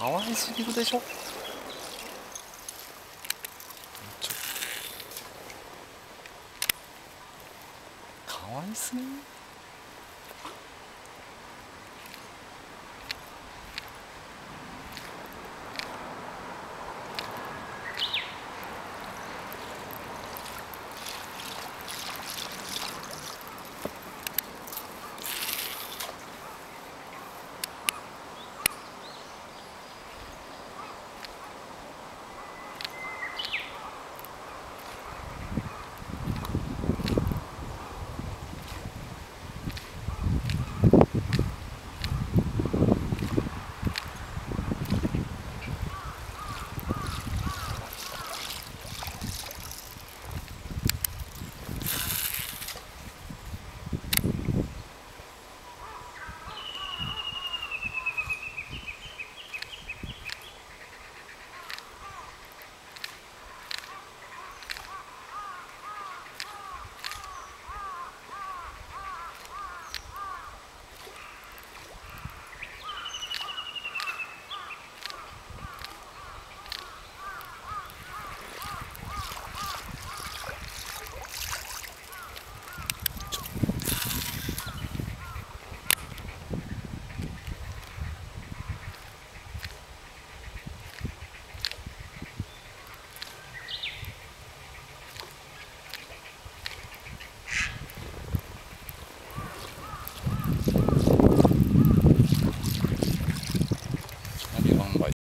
かわいすぎるでしょ？かわいすぎ？